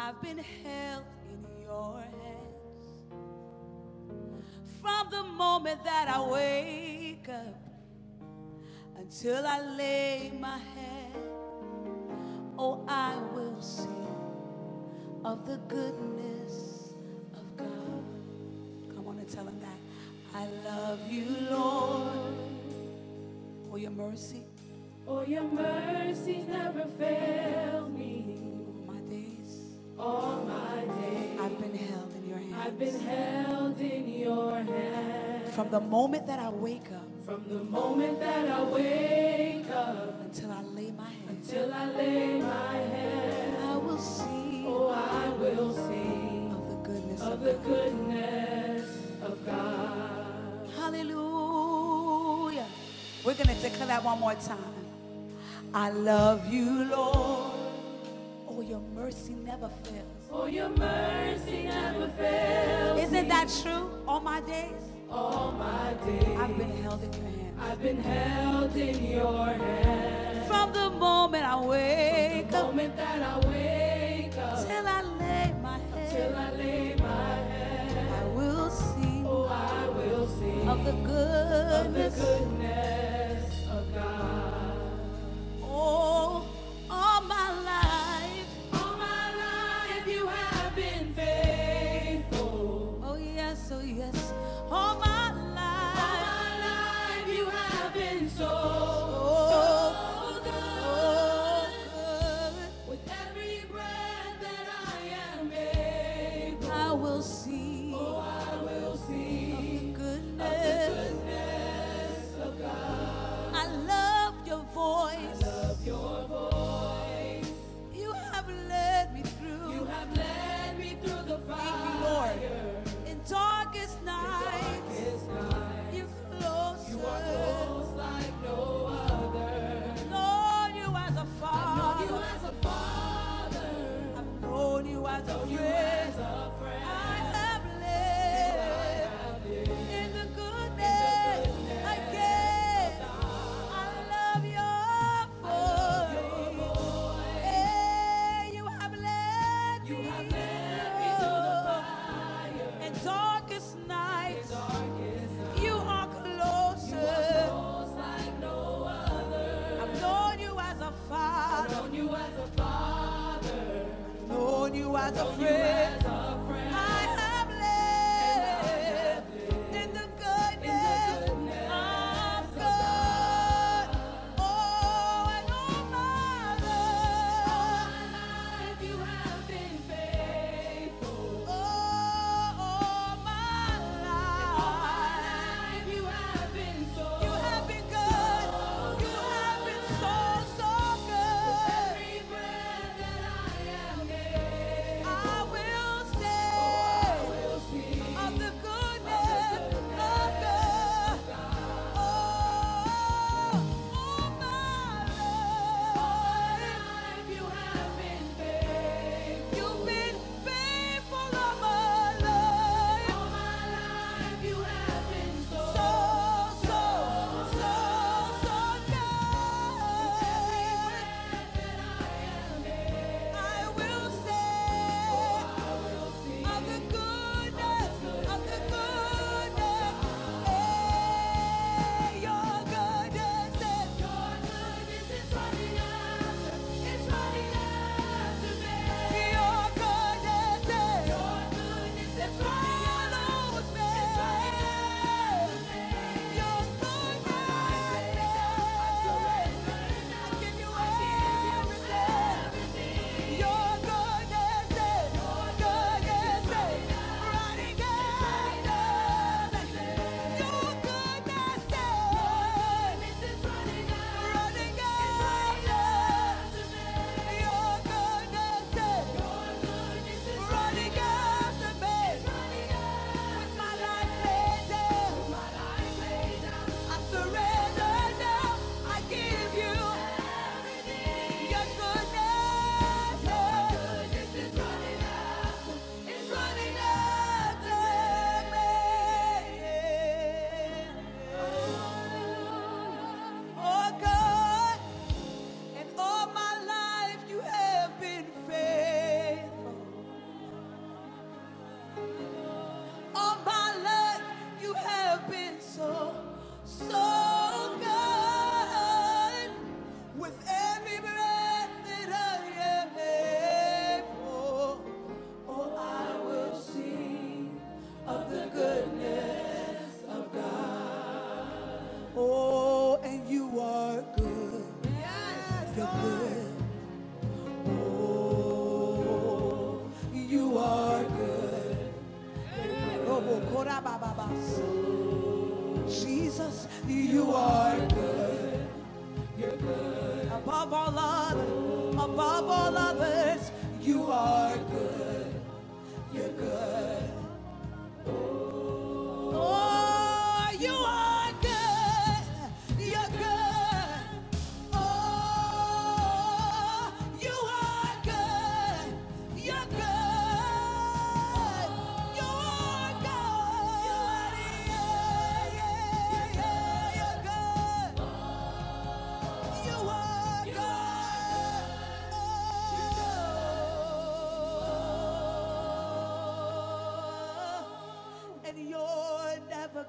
I've been held in your hands. From the moment that I wake up until I lay my head, oh, I will sing of the goodness of God. Come on and tell him that. I love you, Lord, for your mercy. For your mercies never fail me. All my days, All my days I've been held in your hands. I've been held in your hand. From the moment that I wake up From the moment that I wake up until I lay my head, Until I lay my head, I will see oh, I will see of the goodness of of the God. goodness of God. Hallelujah. We're going to declare that one more time. I love you, Lord. Oh, mercy never fails. For your mercy never fails Isn't that true? All my days, all my days? I've been held in your hands. I've been held in your hand. From the moment I wake The up moment that I wake up till I lay my till head, I lay my head, I will sing oh, I will sing of the of the goodness. goodness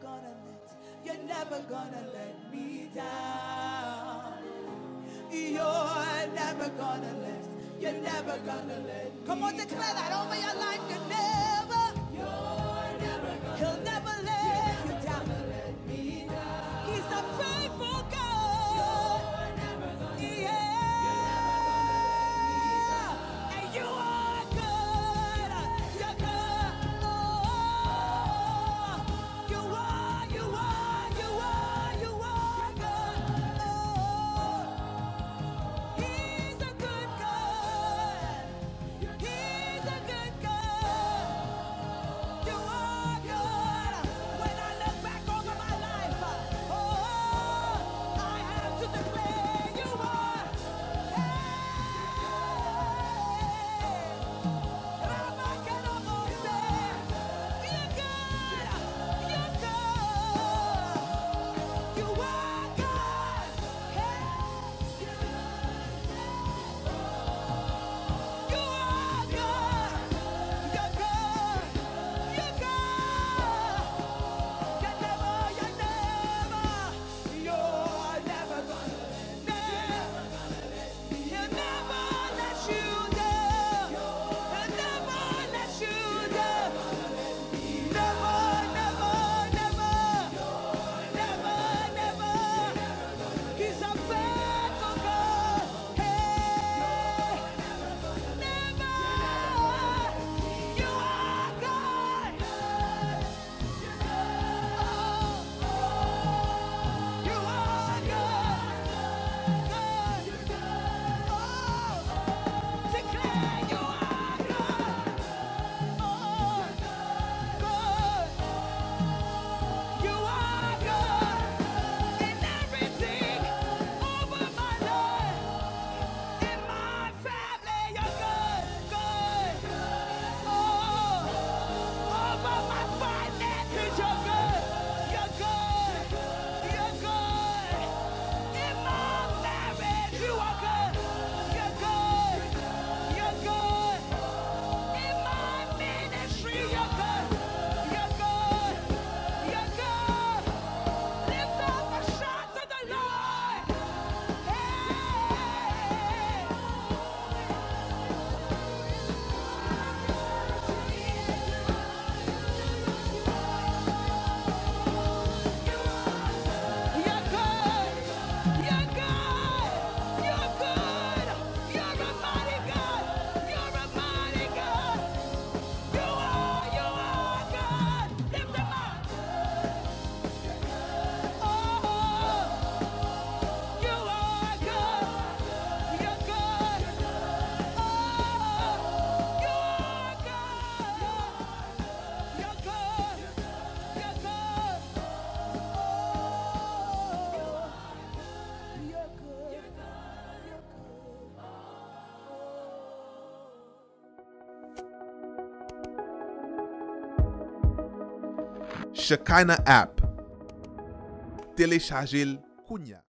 gonna let, you're never gonna let me down. You're never gonna let, you're never gonna let. Come on, declare that over your life. You're never. you were. Shekinah app. Téléchargez-le Kounia.